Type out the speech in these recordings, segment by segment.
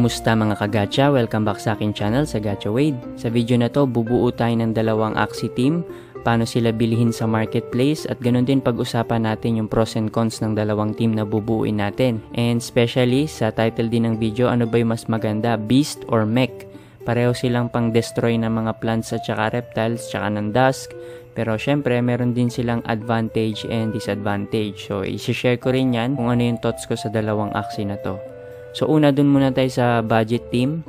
Kumusta mga kagacha? Welcome back sa aking channel sa Gacha Wade. Sa video na to, bubuo tayo ng dalawang Axie team, paano sila bilihin sa marketplace at ganoon din pag-usapan natin yung pros and cons ng dalawang team na bubuuin natin. And especially sa title din ng video, ano ba yung mas maganda, Beast or Mech? Pareho silang pang-destroy ng mga plants at saka reptiles, tsaka ng dusk. Pero syempre, meron din silang advantage and disadvantage. So, isi-share ko rin yan kung ano yung thoughts ko sa dalawang Axie na to. So una dun muna tayo sa budget team.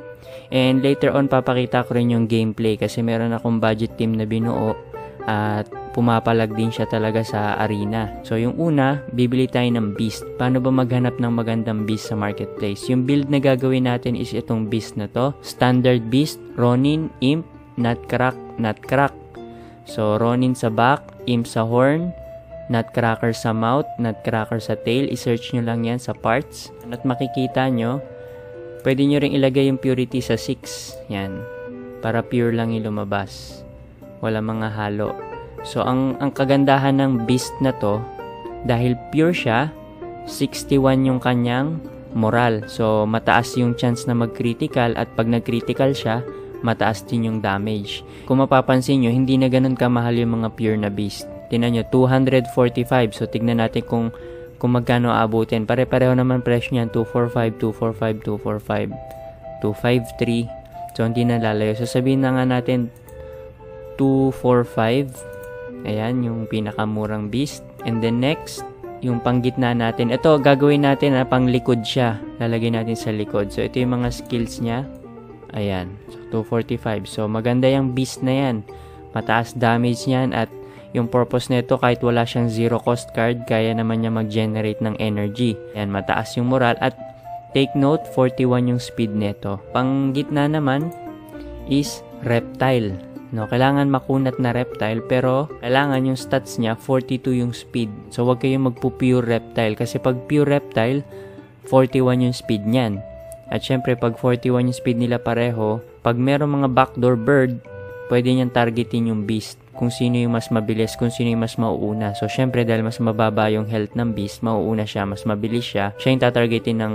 And later on papakita ko rin yung gameplay kasi meron akong budget team na binuo at pumapalag din siya talaga sa arena. So yung una, bibili tayo ng beast. Paano ba maghanap ng magandang beast sa marketplace? Yung build na gagawin natin is itong beast na to. Standard beast, Ronin, Imp, Nutcrack, Nutcrack. So Ronin sa back, Imp sa horn, nutcracker sa mouth, nutcracker sa tail. I-search nyo lang yan sa parts. At makikita nyo, pwede nyo rin ilagay yung purity sa 6. Yan. Para pure lang yung lumabas. Wala mga halo. So, ang, ang kagandahan ng beast na to, dahil pure siya, 61 yung kanyang moral. So, mataas yung chance na mag-critical at pag nag-critical siya, mataas din yung damage. Kung mapapansin nyo, hindi na ganun kamahal yung mga pure na beast. Tinan nyo, 245. So, tignan natin kung, kung magkano aabutin. Pare-pareho naman presyo niyan. 245, 245, 245, 253. So, hindi na lalayo. So, sabihin na nga natin 245. Ayan, yung pinakamurang beast. And then next, yung panggitna natin. Ito, gagawin natin na pang likod siya. Lalagay natin sa likod. So, ito yung mga skills niya. Ayan. So, 245. So, maganda yung beast na yan. Mataas damage niyan at yung purpose nito kahit wala siyang zero cost card, kaya naman niya mag-generate ng energy. Yan, mataas yung moral at take note, 41 yung speed nito. Pang gitna naman is reptile. No, kailangan makunat na reptile pero kailangan yung stats niya 42 yung speed. So wag kayong magpu-pure reptile kasi pag pure reptile 41 yung speed niyan. At syempre pag 41 yung speed nila pareho, pag merong mga backdoor bird, pwede niyang targetin yung beast kung sino yung mas mabilis, kung sino yung mas mauuna. So, syempre, dahil mas mababa yung health ng beast, mauuna siya, mas mabilis siya, siya yung tatargetin ng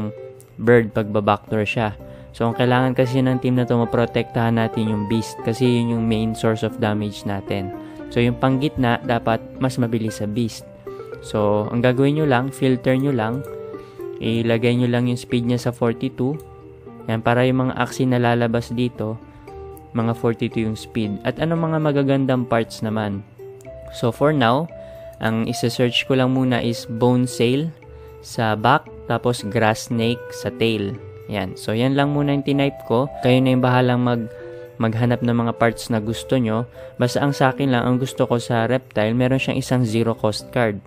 bird pag backdoor siya. So, ang kailangan kasi ng team na to, maprotektahan natin yung beast kasi yun yung main source of damage natin. So, yung panggitna, dapat mas mabilis sa beast. So, ang gagawin nyo lang, filter nyo lang, ilagay nyo lang yung speed niya sa 42. Yan, para yung mga axis na lalabas dito, mga 42 yung speed. At ano mga magagandang parts naman? So for now, ang isa-search ko lang muna is bone sail sa back, tapos grass snake sa tail. Yan. So yan lang muna yung tinype ko. Kayo na yung bahalang mag maghanap ng mga parts na gusto nyo. Basta ang sa akin lang, ang gusto ko sa reptile, meron siyang isang zero cost card.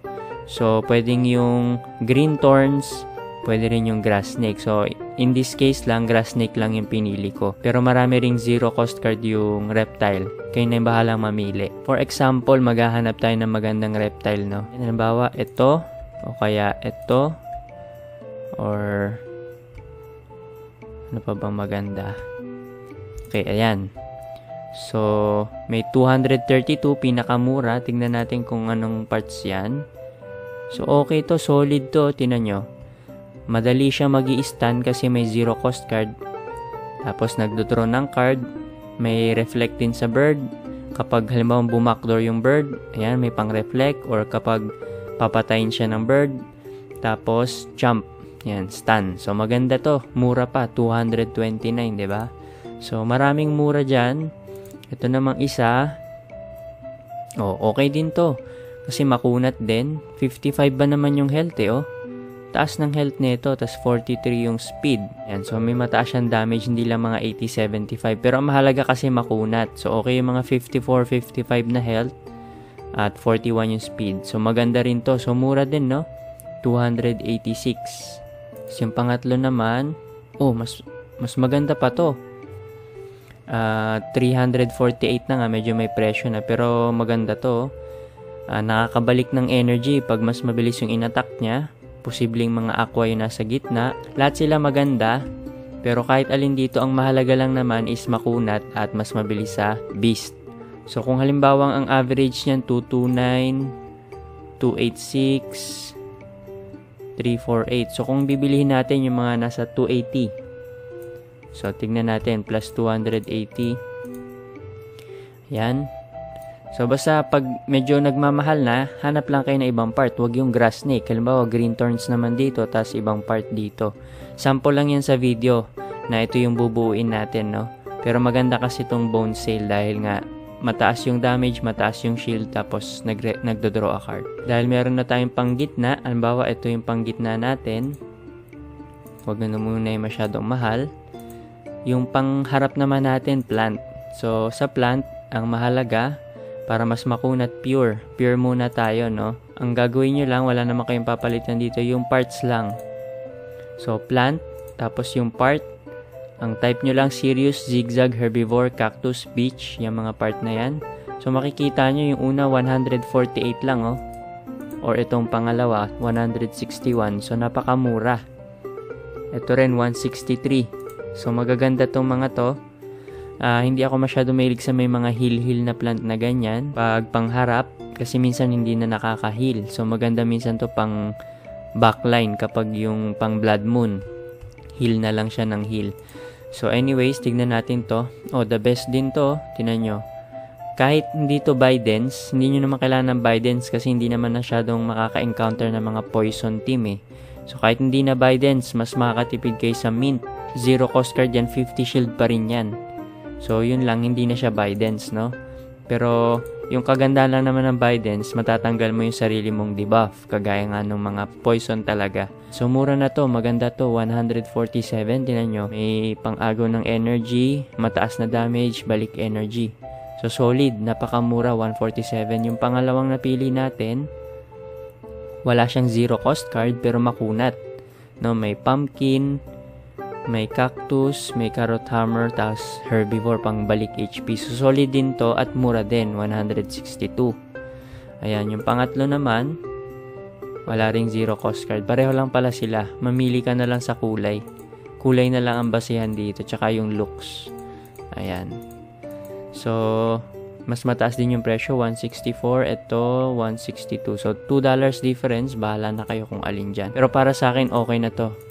So, pwedeng yung green thorns, pwede rin yung grass snake. So, In this case lang, grass snake lang yung pinili ko. Pero marami ring zero cost card yung reptile. Kayo na yung bahalang mamili. For example, maghahanap tayo ng magandang reptile, no? Halimbawa, ito, o kaya ito, or ano pa bang maganda? Okay, ayan. So, may 232, pinakamura. Tingnan natin kung anong parts yan. So, okay to, solid to. Tinan nyo. Madali siya mag stand kasi may zero cost card. Tapos nagdodraw ng card, may reflect din sa bird. Kapag halimbawa bumakdoor yung bird, ayan, may pang-reflect. Or kapag papatayin siya ng bird, tapos jump, yan, stun. So maganda to, mura pa, 229, di ba? So maraming mura dyan. Ito namang isa, oh, okay din to. Kasi makunat din. 55 ba naman yung health eh, oh taas ng health nito, tas 43 yung speed. Yan, so may mataas siyang damage, hindi lang mga 80-75. Pero ang mahalaga kasi makunat. So okay yung mga 54-55 na health at 41 yung speed. So maganda rin to. So mura din, no? 286. So, yung pangatlo naman, oh, mas mas maganda pa to. Uh, ah, 348 na nga, medyo may presyo na. Pero maganda to. Uh, nakakabalik ng energy pag mas mabilis yung inattack niya posibleng mga aqua yung nasa gitna. Lahat sila maganda, pero kahit alin dito ang mahalaga lang naman is makunat at mas mabilis sa beast. So kung halimbawa ang average niyan 229, 286, 348. So kung bibilihin natin yung mga nasa 280. So, tignan natin. Plus 280. Yan. So, basta pag medyo nagmamahal na, hanap lang kayo ng ibang part. Huwag yung grass snake. Halimbawa, green thorns naman dito, tapos ibang part dito. Sample lang yan sa video na ito yung bubuuin natin, no? Pero maganda kasi itong bone sail dahil nga mataas yung damage, mataas yung shield, tapos nagre- nagdodraw a card. Dahil meron na tayong panggitna, halimbawa ito yung panggitna natin, huwag na muna yung masyadong mahal. Yung pangharap naman natin, plant. So, sa plant, ang mahalaga, para mas makunat, pure. Pure muna tayo, no? Ang gagawin nyo lang, wala naman kayong papalitan dito, yung parts lang. So, plant, tapos yung part, ang type nyo lang, serious, zigzag, herbivore, cactus, beach, yung mga part na yan. So, makikita nyo yung una, 148 lang, oh. Or itong pangalawa, 161. So, napakamura. Ito rin, 163. So, magaganda tong mga to. Uh, hindi ako masyado mahilig sa may mga hill-hill na plant na ganyan. Pag pangharap, kasi minsan hindi na nakaka-heal. So, maganda minsan to pang backline kapag yung pang blood moon. Heal na lang siya ng heal. So anyways, tignan natin to. Oh, the best din to. Tingnan nyo. Kahit hindi to Bidens, hindi nyo naman kailangan ng Bidens kasi hindi naman masyadong makaka-encounter ng mga poison team eh. So kahit hindi na Bidens, mas makakatipid kayo sa mint. Zero cost card yan, 50 shield pa rin yan. So yun lang, hindi na siya Bidens, no? Pero yung kagandahan lang naman ng Bidens, matatanggal mo yung sarili mong debuff, kagaya nga ng mga poison talaga. So mura na to, maganda to, 147, tinan nyo. May pang-agaw ng energy, mataas na damage, balik energy. So solid, napakamura, 147. Yung pangalawang napili natin, wala siyang zero cost card pero makunat. No, may pumpkin, may cactus, may carrot hammer, tapos herbivore pang balik HP. So, solid din to at mura din, 162. Ayan, yung pangatlo naman, wala ring zero cost card. Pareho lang pala sila. Mamili ka na lang sa kulay. Kulay na lang ang basihan dito, tsaka yung looks. Ayan. So, mas mataas din yung presyo, 164. Ito, 162. So, $2 difference. Bahala na kayo kung alin dyan. Pero para sa akin, okay na to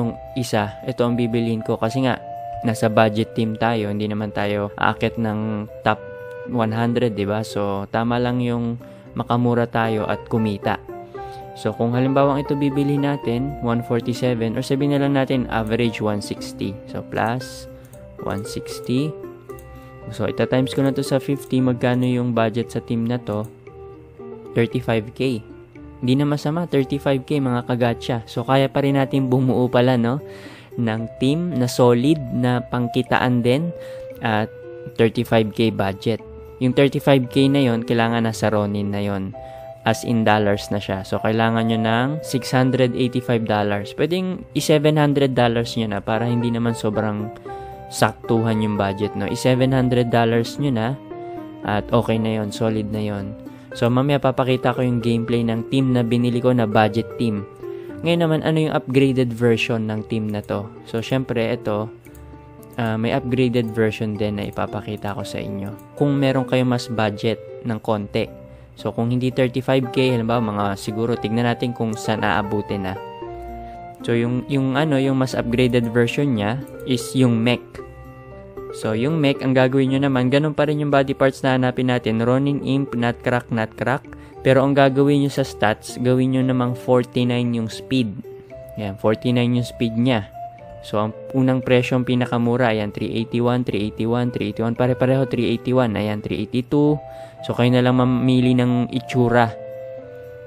tong isa, ito ang bibilin ko kasi nga nasa budget team tayo, hindi naman tayo aakit ng top 100, 'di ba? So tama lang yung makamura tayo at kumita. So kung halimbawa ito bibili natin 147 or sabihin na lang natin average 160. So plus 160. So ita times ko na to sa 50 magkano yung budget sa team na to? 35k. Hindi na masama, 35k mga kagatcha. So kaya pa rin natin bumuo pala no ng team na solid na pangkitaan din at 35k budget. Yung 35k na yon kailangan nasa Ronin na yon as in dollars na siya. So, kailangan nyo ng $685. Pwedeng i-$700 nyo na para hindi naman sobrang saktuhan yung budget, no? I-$700 nyo na at okay na yon solid na yon So mamaya papakita ko yung gameplay ng team na binili ko na budget team. Ngayon naman, ano yung upgraded version ng team na to? So syempre, ito, uh, may upgraded version din na ipapakita ko sa inyo. Kung meron kayo mas budget ng konti. So kung hindi 35k, halimbawa mga siguro tignan natin kung saan aabutin na. So yung yung ano, yung mas upgraded version niya is yung mech. So, yung mech, ang gagawin nyo naman, ganun pa rin yung body parts na hanapin natin. Ronin Imp, Nutcrack, Nutcrack. Pero ang gagawin nyo sa stats, gawin nyo namang 49 yung speed. Yan, 49 yung speed niya. So, ang unang presyo ang pinakamura, ayan, 381, 381, 381, pare-pareho, 381, ayan, 382. So, kayo na lang mamili ng itsura.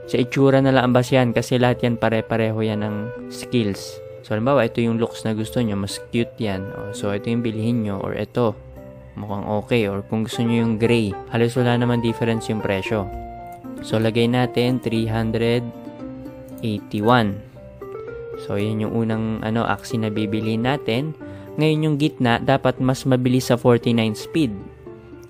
Sa itsura na lang ang basyan kasi lahat yan pare-pareho yan ng skills. So, halimbawa, ito yung looks na gusto nyo, mas cute yan. So, ito yung bilhin nyo, or ito, mukhang okay. Or kung gusto nyo yung gray, halos wala naman difference yung presyo. So, lagay natin 381. So, yun yung unang ano, aksi na bibili natin. Ngayon yung gitna, dapat mas mabilis sa 49 speed.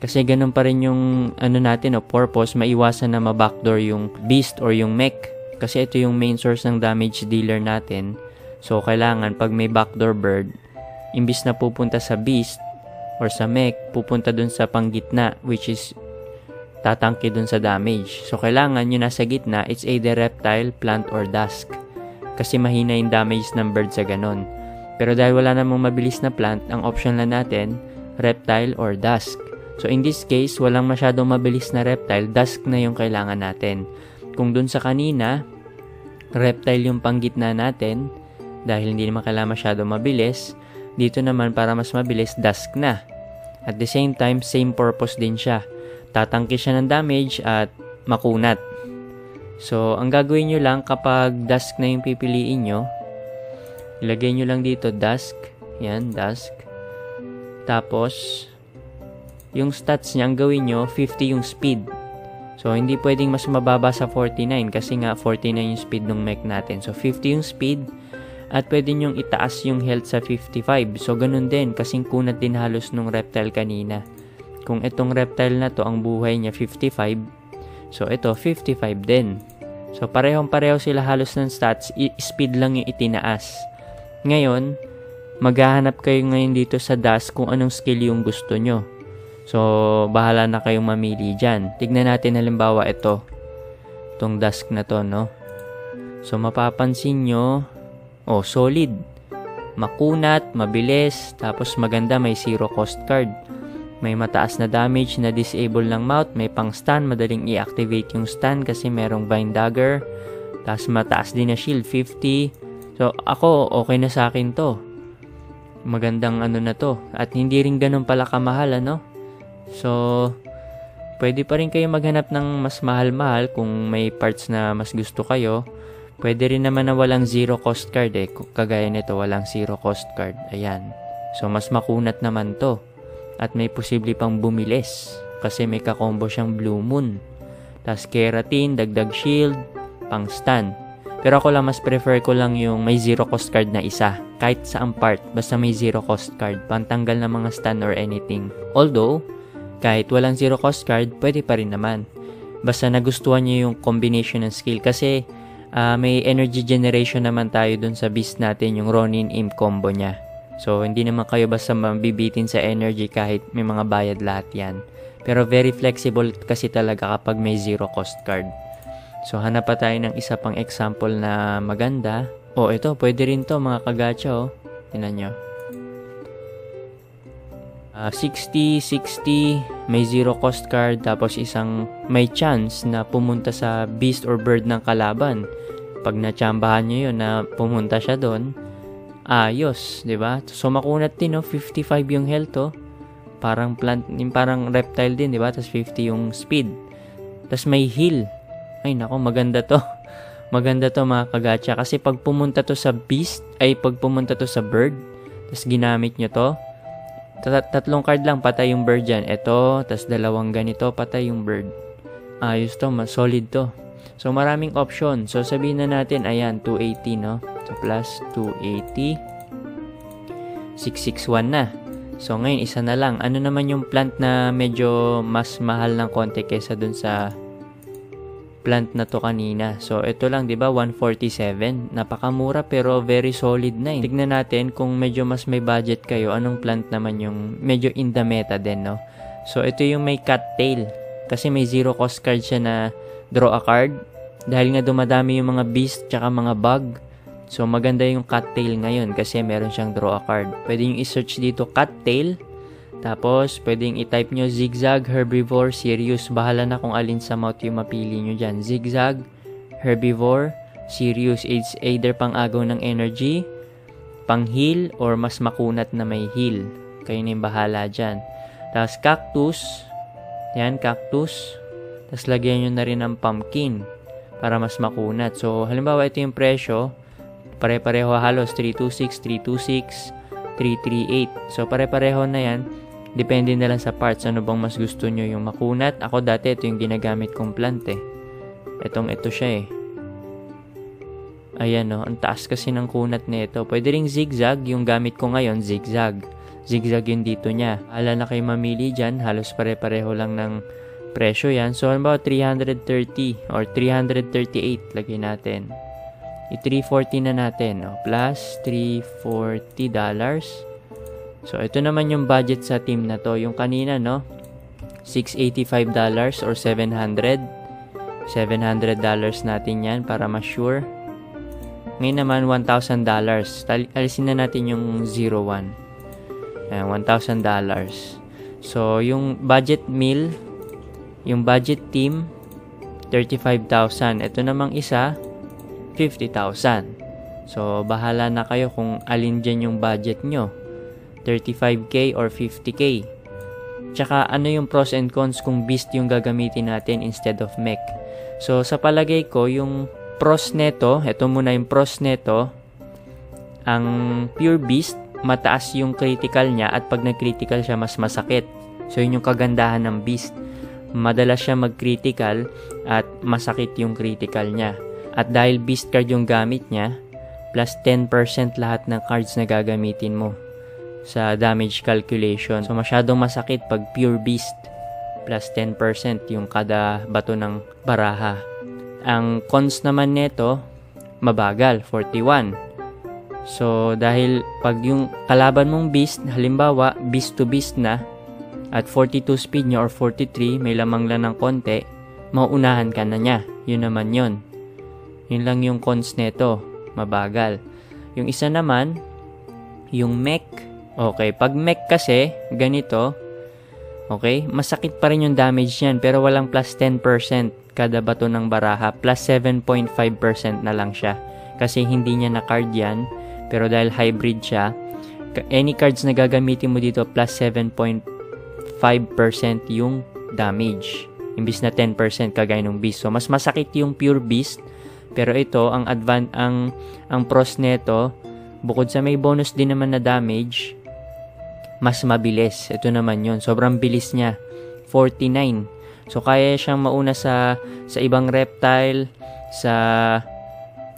Kasi ganun pa rin yung ano natin, o purpose, maiwasan na ma-backdoor yung beast or yung mech. Kasi ito yung main source ng damage dealer natin So, kailangan pag may backdoor bird, imbis na pupunta sa beast or sa mech, pupunta dun sa panggitna which is tatangke dun sa damage. So, kailangan yung nasa gitna, it's either reptile, plant, or dusk. Kasi mahina yung damage ng bird sa ganon. Pero dahil wala namang mabilis na plant, ang option lang natin, reptile or dusk. So in this case, walang masyadong mabilis na reptile, dusk na yung kailangan natin. Kung dun sa kanina, reptile yung panggitna natin, dahil hindi naman kailangan masyadong mabilis, dito naman para mas mabilis, dusk na. At the same time, same purpose din siya. Tatangki siya ng damage at makunat. So, ang gagawin nyo lang kapag dusk na yung pipiliin nyo, ilagay nyo lang dito dusk. Yan, dusk. Tapos, yung stats niya, ang gawin nyo, 50 yung speed. So, hindi pwedeng mas mababa sa 49 kasi nga 49 yung speed ng mech natin. So, 50 yung speed at pwede nyong itaas yung health sa 55. So, ganun din, kasing kunat din halos nung reptile kanina. Kung itong reptile na to, ang buhay niya 55, so ito 55 din. So, parehong pareho sila halos ng stats, speed lang yung itinaas. Ngayon, maghahanap kayo ngayon dito sa DAS kung anong skill yung gusto nyo. So, bahala na kayong mamili dyan. Tignan natin halimbawa ito. Itong dusk na to, no? So, mapapansin nyo, oh, solid. Makunat, mabilis, tapos maganda may zero cost card. May mataas na damage na disable ng mount, may pang stun, madaling i-activate yung stun kasi merong vine dagger. Tapos mataas din na shield, 50. So ako, okay na sa akin to. Magandang ano na to. At hindi rin ganun pala kamahal, ano? So, pwede pa rin kayo maghanap ng mas mahal-mahal kung may parts na mas gusto kayo. Pwede rin naman na walang zero cost card eh. Kagaya nito, walang zero cost card. Ayan. So, mas makunat naman to. At may posible pang bumilis. Kasi may kakombo siyang Blue Moon. Tapos keratin, dagdag shield, pang stun. Pero ako lang mas prefer ko lang yung may zero cost card na isa. Kahit sa part, basta may zero cost card. Pantanggal ng mga stun or anything. Although, kahit walang zero cost card, pwede pa rin naman. Basta nagustuhan nyo yung combination ng skill. Kasi uh, may energy generation naman tayo dun sa beast natin, yung Ronin Imp combo niya. So, hindi naman kayo basta mabibitin sa energy kahit may mga bayad lahat yan. Pero very flexible kasi talaga kapag may zero cost card. So, hanap pa tayo ng isa pang example na maganda. O, oh, ito, pwede rin to mga kagacha, oh. Tinan nyo. Uh, 60, 60, may zero cost card, tapos isang may chance na pumunta sa beast or bird ng kalaban. Pag natsambahan nyo yun na pumunta siya doon, ayos, 'di ba? So makunat din no, 55 yung health oh. Parang plant, yung parang reptile din, 'di ba? Tapos 50 yung speed. Tapos may heal. Ay nako, maganda 'to. Maganda 'to mga kagacha kasi pag pumunta to sa beast ay pag pumunta to sa bird, tapos ginamit nyo to, tatlong card lang patay yung bird diyan. Ito, tapos dalawang ganito patay yung bird. Ayos to, mas solid to. So maraming option. So sabihin na natin, ayan, 280 no. So, plus 280. 661 na. So, ngayon, isa na lang. Ano naman yung plant na medyo mas mahal ng konti kesa dun sa plant na to kanina. So, ito lang, di ba? 147. Napakamura pero very solid na. Eh. Tignan natin kung medyo mas may budget kayo, anong plant naman yung medyo in the meta din, no? So, ito yung may cattail. Kasi may zero cost card siya na draw a card. Dahil nga dumadami yung mga beast tsaka mga bug So, maganda yung cattail ngayon kasi meron siyang draw a card. Pwede nyo i-search dito cattail. Tapos, pwedeng i-type nyo zigzag, herbivore, serious. Bahala na kung alin sa mouth yung mapili nyo dyan. Zigzag, herbivore, serious. It's either pang agaw ng energy, pang heal, or mas makunat na may heal. Kayo na yung bahala dyan. Tapos, cactus. Yan, cactus. Tapos, lagyan nyo na rin ng pumpkin para mas makunat. So, halimbawa, ito yung presyo Pare-pareho halos 326, 326, 338. So pare-pareho na yan. Depende na lang sa parts ano bang mas gusto nyo yung makunat. Ako dati ito yung ginagamit kong plant eh. Itong ito siya eh. Ayan o, oh, ang taas kasi ng kunat nito. Pwede ring zigzag, yung gamit ko ngayon zigzag. Zigzag yung dito niya. Hala na kayo mamili dyan, halos pare-pareho lang ng presyo yan. So, halimbawa 330 or 338 lagay natin i-340 na natin, no? plus $340. dollars. So, ito naman yung budget sa team na to. Yung kanina, no? $685 dollars or 700 $700 dollars natin yan para ma-sure. Ngayon naman, $1,000. Tal- Alisin na natin yung 01. Ayan, $1,000. So, yung budget meal, yung budget team, 35,000. Ito namang isa, 50,000. So, bahala na kayo kung alin dyan yung budget nyo. 35k or 50k. Tsaka ano yung pros and cons kung beast yung gagamitin natin instead of mech. So sa palagay ko yung pros neto, ito muna yung pros neto, ang pure beast, mataas yung critical niya at pag nag-critical siya mas masakit. So yun yung kagandahan ng beast. Madalas siya mag-critical at masakit yung critical niya. At dahil beast card yung gamit niya, plus 10% lahat ng cards na gagamitin mo sa damage calculation. So, masyadong masakit pag pure beast plus 10% yung kada bato ng baraha. Ang cons naman nito, mabagal, 41. So, dahil pag yung kalaban mong beast, halimbawa, beast to beast na, at 42 speed niya or 43, may lamang lang ng konti, mauunahan ka na niya. Yun naman yun. Yun lang yung cons nito, mabagal. Yung isa naman, yung mech, Okay, pag mech kasi, ganito, okay, masakit pa rin yung damage niyan, pero walang plus 10% kada bato ng baraha, plus 7.5% na lang siya. Kasi hindi niya na-card yan, pero dahil hybrid siya, any cards na gagamitin mo dito, plus 7.5% yung damage. Imbis na 10% kagaya ng beast. So, mas masakit yung pure beast, pero ito, ang advan ang ang pros nito, bukod sa may bonus din naman na damage, mas mabilis. Ito naman yon Sobrang bilis niya. 49. So, kaya siyang mauna sa, sa ibang reptile, sa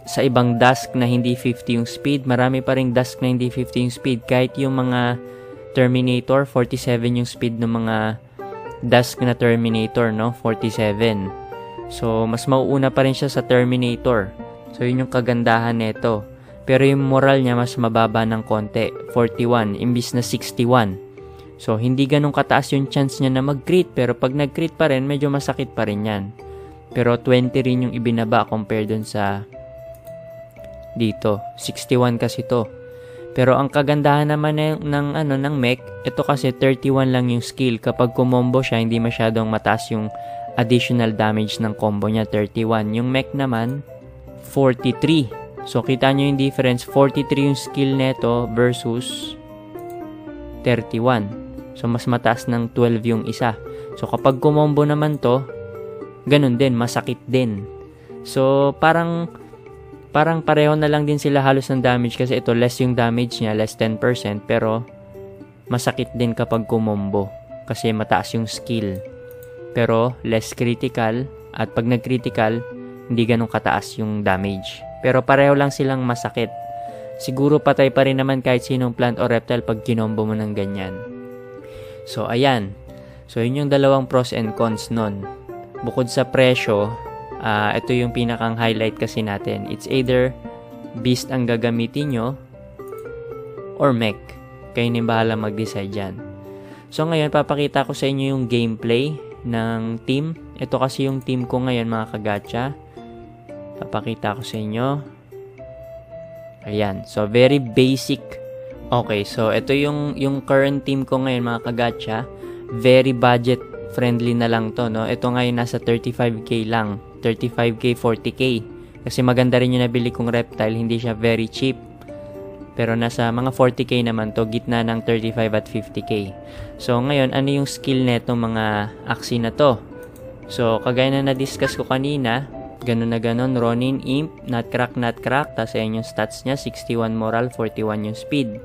sa ibang dusk na hindi 50 yung speed. Marami pa ring dusk na hindi 50 yung speed. Kahit yung mga Terminator, 47 yung speed ng mga dusk na Terminator, no? 47. So, mas mauuna pa rin siya sa Terminator. So, yun yung kagandahan nito. Pero yung moral niya mas mababa ng konti, 41 imbis na 61. So, hindi ganun kataas yung chance niya na mag-crit, pero pag nag-crit pa rin, medyo masakit pa rin yan. Pero 20 rin yung ibinaba compare dun sa dito. 61 kasi to. Pero ang kagandahan naman ng, ng ano ng mech, ito kasi 31 lang yung skill. Kapag kumombo siya, hindi masyadong mataas yung additional damage ng combo niya, 31. Yung mech naman, 43. So, kita nyo yung difference. 43 yung skill neto versus 31. So, mas mataas ng 12 yung isa. So, kapag kumombo naman to, ganun din, masakit din. So, parang parang pareho na lang din sila halos ng damage kasi ito less yung damage niya, less 10%, pero masakit din kapag kumombo kasi mataas yung skill. Pero less critical at pag nag-critical, hindi ganun kataas yung damage. Pero pareho lang silang masakit. Siguro patay pa rin naman kahit sinong plant or reptile pag kinombo mo ng ganyan. So, ayan. So, yun yung dalawang pros and cons nun. Bukod sa presyo, uh, ito yung pinakang highlight kasi natin. It's either beast ang gagamitin nyo or mech. Kayo ni bahala mag-decide dyan. So, ngayon, papakita ko sa inyo yung gameplay ng team. Ito kasi yung team ko ngayon, mga kagacha. Papakita ko sa inyo. Ayan. So, very basic. Okay, so ito yung, yung current team ko ngayon mga kagacha. Very budget friendly na lang to, no? Ito ngayon nasa 35k lang. 35k, 40k. Kasi maganda rin yung nabili kong reptile. Hindi siya very cheap. Pero nasa mga 40k naman to, gitna ng 35 at 50k. So ngayon, ano yung skill neto mga aksi na to? So, kagaya na na-discuss ko kanina, Ganun na ganun, Ronin, Imp, Nutcrack, Nutcrack, tapos ayan yung stats niya, 61 moral, 41 yung speed.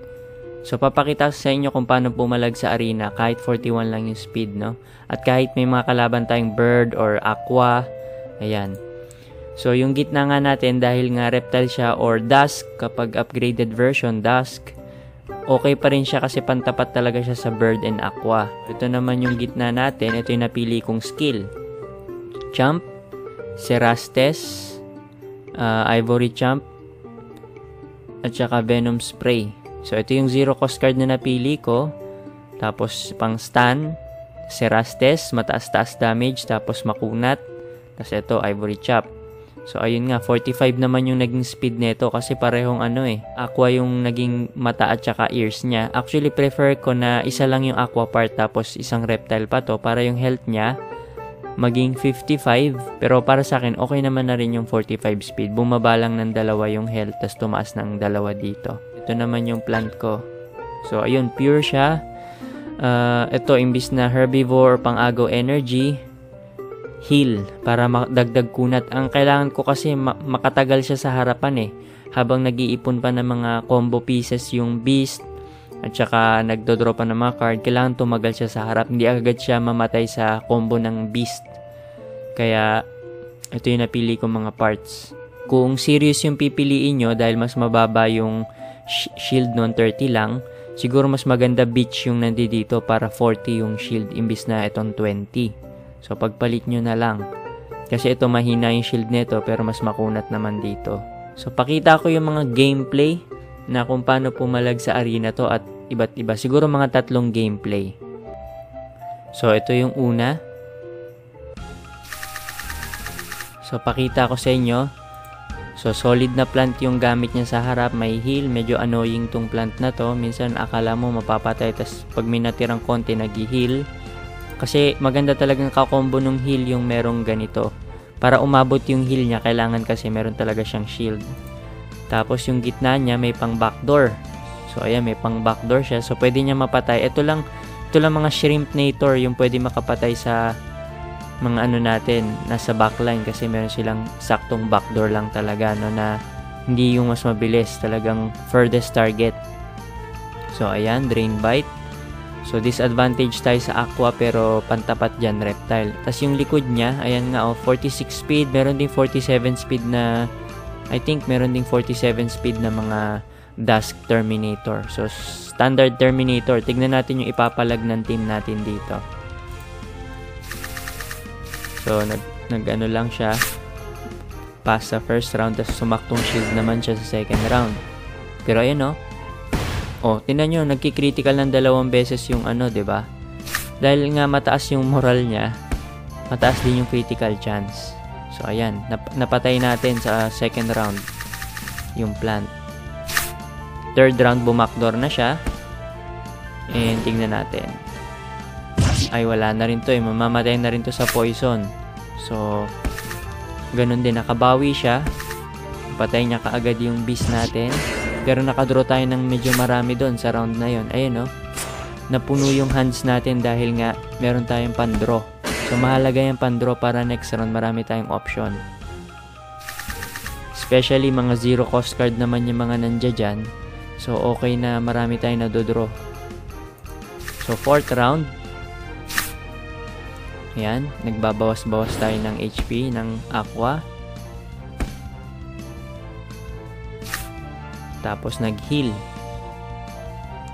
So, papakita sa inyo kung paano pumalag sa arena kahit 41 lang yung speed, no? At kahit may mga kalaban tayong bird or aqua, ayan. So, yung gitna nga natin, dahil nga reptile siya or dusk, kapag upgraded version, dusk, okay pa rin siya kasi pantapat talaga siya sa bird and aqua. Ito naman yung gitna natin, ito yung napili kong skill. Jump, Cerastes, uh, Ivory Champ, at saka Venom Spray. So, ito yung zero cost card na napili ko. Tapos, pang stun, Cerastes, mataas-taas damage, tapos makunat. Tapos ito, Ivory Chop. So ayun nga, 45 naman yung naging speed nito kasi parehong ano eh, aqua yung naging mata at saka ears niya. Actually prefer ko na isa lang yung aqua part tapos isang reptile pa to para yung health niya maging 55. Pero para sa akin, okay naman na rin yung 45 speed. Bumaba lang ng dalawa yung health, tas tumaas ng dalawa dito. Ito naman yung plant ko. So, ayun, pure siya. Uh, ito, imbis na herbivore pang-agaw energy, heal para dagdag kunat. Ang kailangan ko kasi ma- makatagal siya sa harapan eh. Habang nag-iipon pa ng mga combo pieces yung beast, at saka nagdodrop pa ng mga card, kailangan tumagal siya sa harap. Hindi agad siya mamatay sa combo ng beast. Kaya, ito yung napili kong mga parts. Kung serious yung pipiliin nyo dahil mas mababa yung sh- shield nun, 30 lang, siguro mas maganda beach yung nandito para 40 yung shield imbis na itong 20. So, pagpalit nyo na lang. Kasi ito mahina yung shield nito pero mas makunat naman dito. So, pakita ko yung mga gameplay na kung paano pumalag sa arena to at iba't iba. Siguro mga tatlong gameplay. So, ito yung una. So, pakita ko sa inyo. So, solid na plant yung gamit niya sa harap. May heal. Medyo annoying tong plant na to. Minsan, akala mo mapapatay. Tapos, pag may natirang konti, nag-heal. Kasi, maganda talagang kakombo ng heal yung merong ganito. Para umabot yung heal niya, kailangan kasi meron talaga siyang shield. Tapos, yung gitna niya, may pang backdoor. So, ayan, may pang backdoor siya. So, pwede niya mapatay. Ito lang, ito lang mga shrimp nator yung pwede makapatay sa mga ano natin nasa backline kasi meron silang saktong backdoor lang talaga no na hindi yung mas mabilis talagang furthest target so ayan drain bite so disadvantage tayo sa aqua pero pantapat dyan reptile tas yung likod niya ayan nga oh 46 speed meron din 47 speed na I think meron ding 47 speed na mga Dusk Terminator so standard Terminator tignan natin yung ipapalag ng team natin dito So, nag, nag lang siya. Pass sa first round, tapos sumaktong shield naman siya sa second round. Pero ayun, no? Oh, tinan nyo, nagki-critical ng dalawang beses yung ano, ba diba? Dahil nga mataas yung moral niya, mataas din yung critical chance. So, ayan, nap- napatay natin sa second round yung plant. Third round, bumakdoor na siya. And tingnan natin ay wala na rin to eh. Mamamatay na rin to sa poison. So, ganun din. Nakabawi siya. Patay niya kaagad yung beast natin. Pero nakadraw tayo ng medyo marami doon sa round na yon. Ayun no. Napuno yung hands natin dahil nga meron tayong pandraw. So, mahalaga yung pandraw para next round marami tayong option. Especially mga zero cost card naman yung mga nandiyan dyan. So, okay na marami tayong nadodraw. So, fourth round, Ayan, nagbabawas-bawas tayo ng HP ng Aqua. Tapos nag-heal.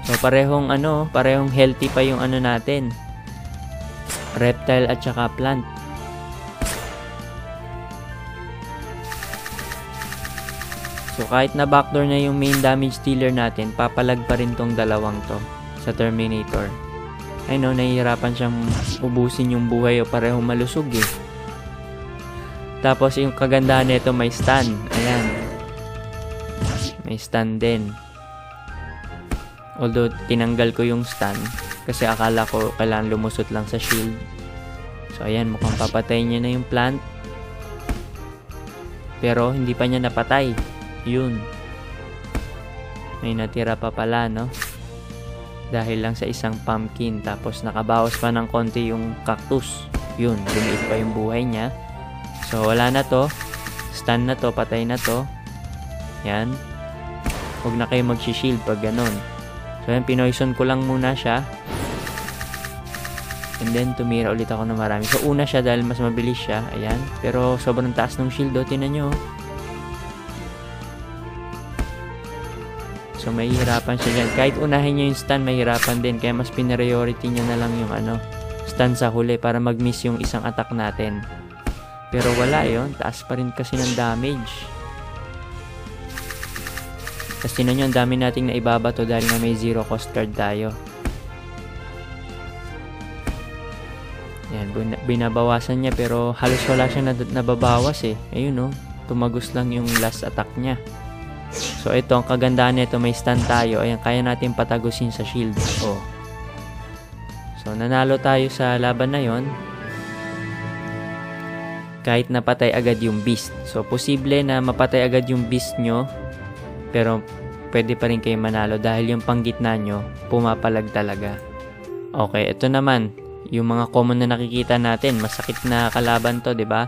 So parehong ano, parehong healthy pa yung ano natin. Reptile at saka plant. So kahit na backdoor na yung main damage dealer natin, papalag pa rin tong dalawang to sa Terminator ay no, nahihirapan siyang ubusin yung buhay o parehong malusog eh. Tapos yung kagandahan nito may stun. Ayan. May stun din. Although tinanggal ko yung stun kasi akala ko kailangan lumusot lang sa shield. So ayan, mukhang papatay niya na yung plant. Pero hindi pa niya napatay. Yun. May natira pa pala, no? dahil lang sa isang pumpkin tapos nakabawas pa ng konti yung cactus yun lumiit pa yung buhay niya so wala na to stun na to patay na to yan huwag na kayo mag-shield pag ganun so yan pinoison ko lang muna siya and then tumira ulit ako ng marami so una siya dahil mas mabilis siya ayan pero sobrang taas ng shield o oh. tinan nyo So, mahihirapan siya dyan. Kahit unahin niya yung stun, mahirapan din. Kaya mas pinariority niya na lang yung ano, stun sa huli para mag-miss yung isang attack natin. Pero wala yon Taas pa rin kasi ng damage. Tapos tinan nyo, ang dami nating naibabato dahil nga may zero cost card tayo. Binabawasan niya pero halos wala siyang nababawas eh. Ayun no. tumagos lang yung last attack niya. So ito, ang kagandahan nito, may stun tayo. Ayan, kaya natin patagusin sa shield. Oh. So nanalo tayo sa laban na yon kahit napatay agad yung beast. So, posible na mapatay agad yung beast nyo, pero pwede pa rin kayo manalo dahil yung panggitna nyo, pumapalag talaga. Okay, ito naman, yung mga common na nakikita natin, masakit na kalaban to, 'di ba?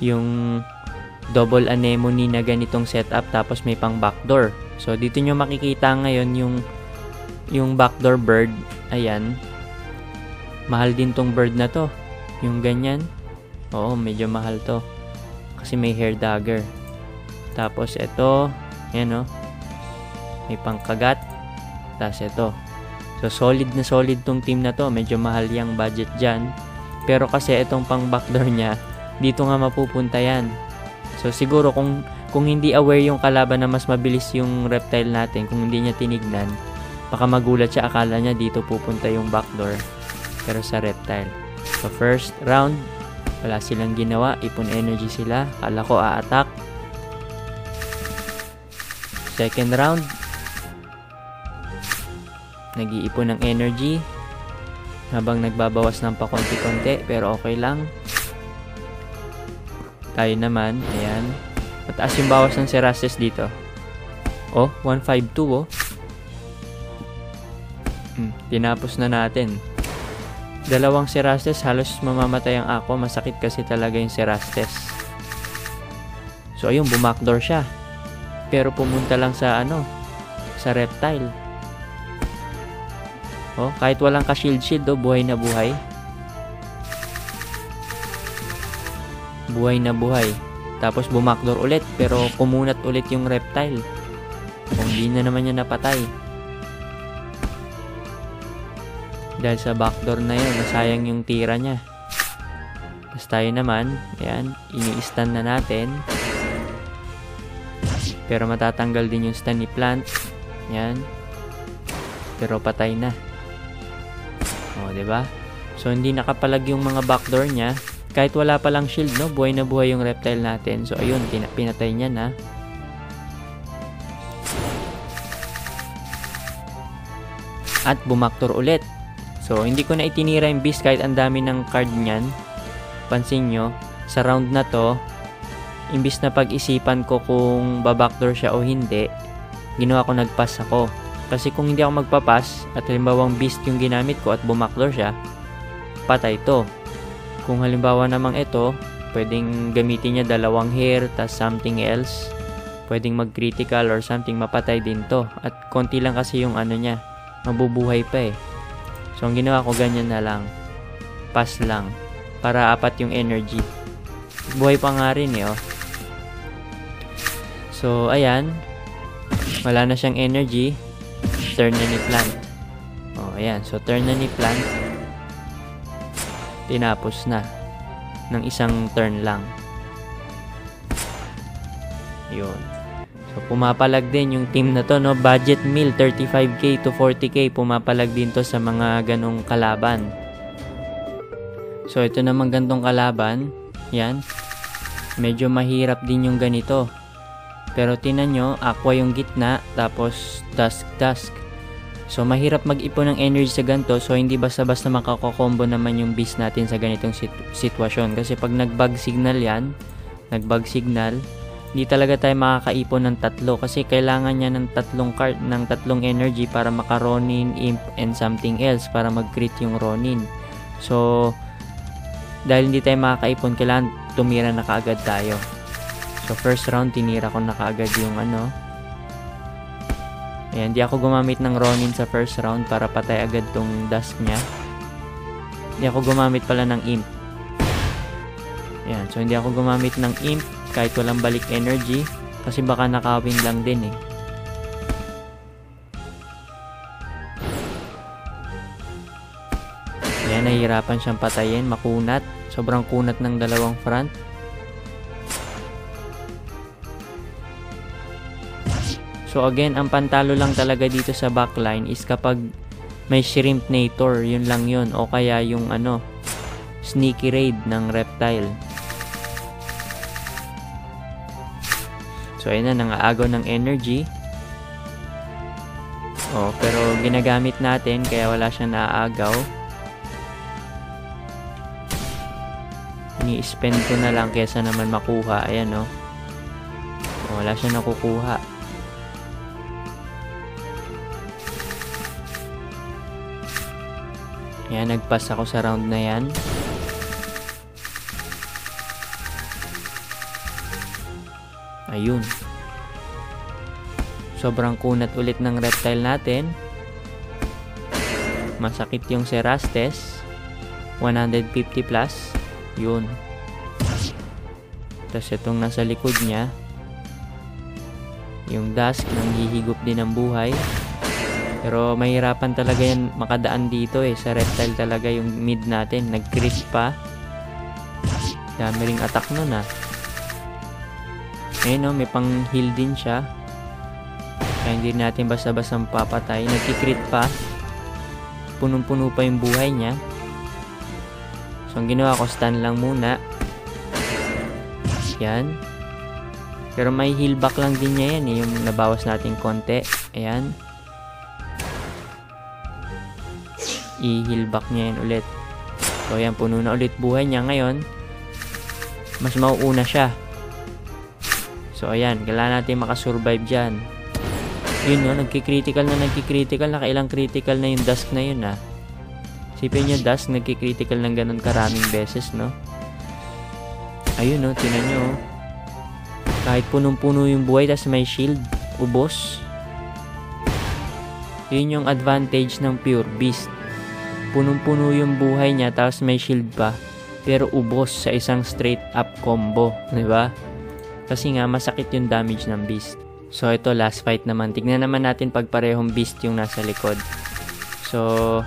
Yung double anemone na ganitong setup tapos may pang backdoor. So dito nyo makikita ngayon yung yung backdoor bird. Ayan. Mahal din tong bird na to. Yung ganyan. Oo, medyo mahal to. Kasi may hair dagger. Tapos ito, ayan o. May pangkagat. Tapos ito. So solid na solid tong team na to. Medyo mahal yung budget dyan. Pero kasi itong pang backdoor niya, dito nga mapupunta yan. So siguro kung kung hindi aware yung kalaban na mas mabilis yung reptile natin, kung hindi niya tinignan, baka magulat siya akala niya dito pupunta yung backdoor. Pero sa reptile. So first round, wala silang ginawa, ipon energy sila, kala ko a-attack. Second round, nag-iipon ng energy habang nagbabawas ng pakonti-konti pero okay lang tayo naman, ayan. Mataas yung bawas ng Cerastes dito. Oh, 152 oh. Hmm, tinapos na natin. Dalawang Cerastes, halos mamamatay ang ako. Masakit kasi talaga yung Cerastes. So, ayun, bumakdoor siya. Pero pumunta lang sa ano, sa reptile. Oh, kahit walang ka-shield shield, oh, buhay na buhay. buhay na buhay. Tapos bumakdoor ulit pero kumunat ulit yung reptile. Kung di na naman niya napatay. Dahil sa backdoor na yun, nasayang yung tira niya. Tapos tayo naman, ayan, ini-stun na natin. Pero matatanggal din yung stun ni plant. Yan. Pero patay na. O, ba? Diba? So, hindi nakapalag yung mga backdoor niya kahit wala pa lang shield, no? Buhay na buhay yung reptile natin. So, ayun, pinatay niya na. At bumaktor ulit. So, hindi ko na itinira yung beast kahit ang dami ng card niyan. Pansin nyo, sa round na to, imbis na pag-isipan ko kung babackdoor siya o hindi, ginawa ko nagpass ako. Kasi kung hindi ako magpapass at halimbawang beast yung ginamit ko at bumakdoor siya, patay to. Kung halimbawa namang ito, pwedeng gamitin niya dalawang hair tas something else. Pwedeng mag-critical or something mapatay din to. At konti lang kasi yung ano niya, mabubuhay pa eh. So ang ginawa ko ganyan na lang. Pass lang. Para apat yung energy. Buhay pa nga rin eh oh. So ayan. Wala na siyang energy. Turn na ni plant. Oh, ayan. So turn na ni plant tinapos na ng isang turn lang. Yun. So, pumapalag din yung team na to, no? Budget meal, 35k to 40k. Pumapalag din to sa mga ganong kalaban. So, ito naman gantong kalaban. Yan. Medyo mahirap din yung ganito. Pero tinan nyo, aqua yung gitna, tapos dusk dusk. So, mahirap mag-ipon ng energy sa ganito. So, hindi basta-basta makakokombo naman yung beast natin sa ganitong sit- sitwasyon. Kasi pag nag-bug signal yan, nag-bug signal, hindi talaga tayo makakaipon ng tatlo. Kasi kailangan niya ng tatlong card, ng tatlong energy para maka-Ronin, Imp, and something else para mag-crit yung Ronin. So, dahil hindi tayo makakaipon, kailangan tumira na kaagad tayo. So, first round, tinira ko na kaagad yung ano, Ayan, di ako gumamit ng Ronin sa first round para patay agad tong dust niya. Hindi ako gumamit pala ng Imp. Ayan, so hindi ako gumamit ng Imp kahit walang balik energy kasi baka nakawin lang din eh. Ayan, nahihirapan siyang patayin, makunat. Sobrang kunat ng dalawang front. So again, ang pantalo lang talaga dito sa backline is kapag may shrimp nator, yun lang yun. O kaya yung ano, sneaky raid ng reptile. So, ayun na, nangaagaw ng energy. Oh, pero ginagamit natin kaya wala siyang naaagaw. Ni-spend ko na lang kesa naman makuha. Ayan, no. Oh, wala siyang nakukuha. Ayan, nagpass ako sa round na yan. Ayun. Sobrang kunat ulit ng reptile natin. Masakit yung Cerastes. 150 plus. Yun. Tapos itong nasa likod niya. Yung dusk, nanghihigop din ng buhay. Pero mahirapan talaga yan makadaan dito eh. Sa reptile talaga yung mid natin. Nag-crit pa. Dami ring attack nun ah. Ayun no, may pang heal din siya. Kaya hindi natin basta-basta papatay. Nagkikrit pa. Punong-puno pa yung buhay niya. So, ang ginawa ko, stun lang muna. Yan. Pero may heal back lang din niya yan eh. Yung nabawas natin konti. Ayan. I-heal back niya yan ulit. So, ayan. Puno na ulit buhay niya ngayon. Mas mauuna siya. So, ayan. Kailangan natin makasurvive dyan. Yun no, nagki-critical na nagki-critical. Nakailang critical na yung dusk na yun ah. Sipin nyo, dusk nagki-critical ng ganun karaming beses, no? Ayun no, tinan nyo. oh. Kahit punong-puno yung buhay, tas may shield. Ubos. Yun yung advantage ng pure beast. Punong-puno yung buhay niya, tapos may shield pa. Pero ubos sa isang straight up combo. Di ba? Kasi nga, masakit yung damage ng beast. So, ito, last fight naman. Tignan naman natin pag parehong beast yung nasa likod. So,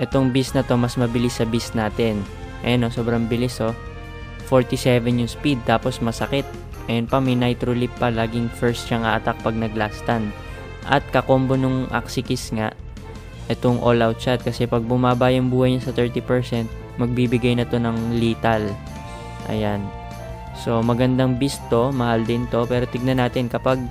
itong beast na to, mas mabilis sa beast natin. Ayan o, sobrang bilis o. 47 yung speed, tapos masakit. Ayan pa, may nitro leap pa. Laging first siyang attack pag nag-last stand. At kakombo nung Axikis nga, itong all out shot. Kasi pag bumaba yung buhay niya sa 30%, magbibigay na to ng lethal. Ayan. So, magandang beast to, mahal din to, pero tignan natin kapag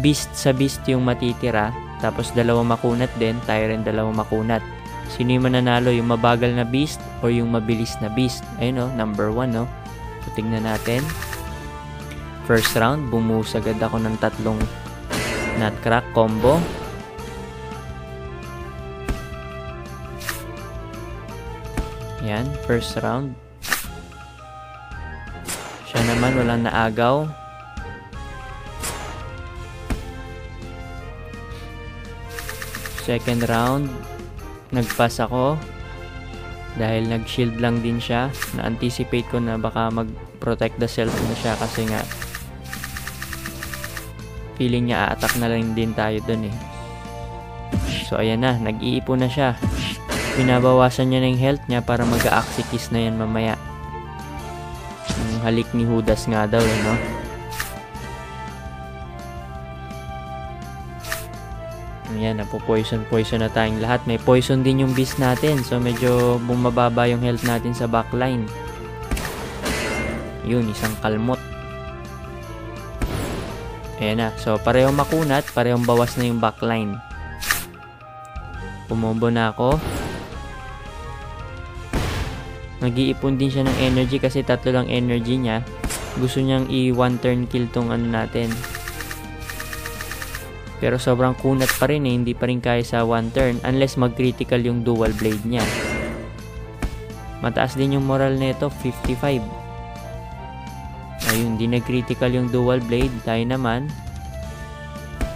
beast sa beast yung matitira, tapos dalawa makunat din, tayo rin dalawa makunat. Sino yung mananalo, yung mabagal na beast or yung mabilis na beast? Ayun no, number 1 no. So, tignan natin. First round, bumuhos ako ng tatlong nutcrack combo. Yan, first round. Siya naman walang naagaw. Second round, nagpass ako. Dahil nag-shield lang din siya. Na-anticipate ko na baka mag-protect the self na siya kasi nga feeling niya a-attack na lang din tayo dun eh. So ayan na, nag-iipon na siya. Pinabawasan niya ng health niya para mag-a-axikis na yan mamaya. Yung halik ni Judas nga daw eh, no? Ayan, napo-poison-poison na tayong lahat. May poison din yung beast natin. So, medyo bumababa yung health natin sa backline. Yun, isang kalmot. Ayan na. So, parehong makunat. Parehong bawas na yung backline. Pumombo na ako. Nag-iipon din siya ng energy kasi tatlo lang energy niya. Gusto niyang i-one turn kill tong ano natin. Pero sobrang kunat pa rin eh. Hindi pa rin kaya sa one turn unless mag-critical yung dual blade niya. Mataas din yung moral nito, 55. Ayun, di nag-critical yung dual blade. Tayo naman,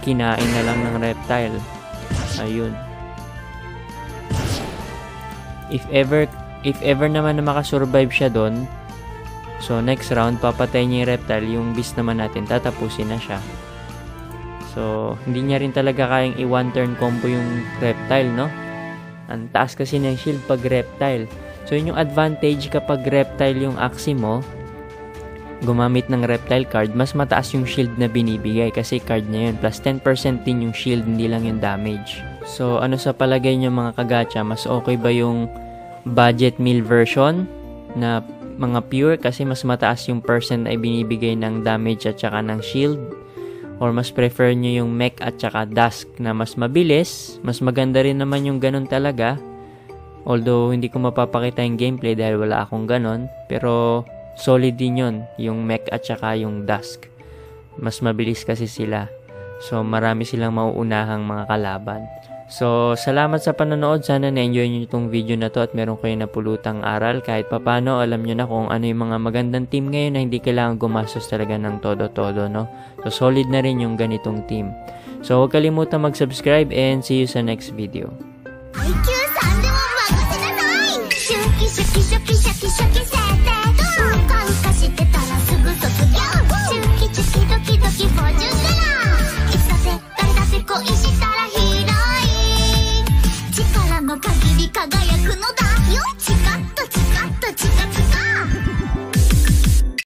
kinain na lang ng reptile. Ayun. If ever, if ever naman na makasurvive siya doon, so next round, papatay niya yung reptile. Yung beast naman natin, tatapusin na siya. So, hindi niya rin talaga kayang i-one turn combo yung reptile, no? Ang taas kasi ng shield pag reptile. So, yun yung advantage kapag reptile yung axi mo, gumamit ng reptile card, mas mataas yung shield na binibigay kasi card niya yun. Plus 10% din yung shield, hindi lang yung damage. So, ano sa palagay niyo mga kagacha, mas okay ba yung budget meal version na mga pure kasi mas mataas yung percent na ibinibigay ng damage at saka ng shield. Or mas prefer nyo yung mech at saka dusk na mas mabilis. Mas maganda rin naman yung ganun talaga. Although hindi ko mapapakita yung gameplay dahil wala akong ganun. Pero solid din yun, yung mech at saka yung dusk. Mas mabilis kasi sila. So marami silang mauunahang mga kalaban. So, salamat sa panonood. Sana na-enjoy nyo itong video na to at meron kayo napulutang aral. Kahit papano, alam nyo na kung ano yung mga magandang team ngayon na hindi kailangan gumastos talaga ng todo-todo, no? So, solid na rin yung ganitong team. So, huwag kalimutan mag-subscribe and see you sa next video.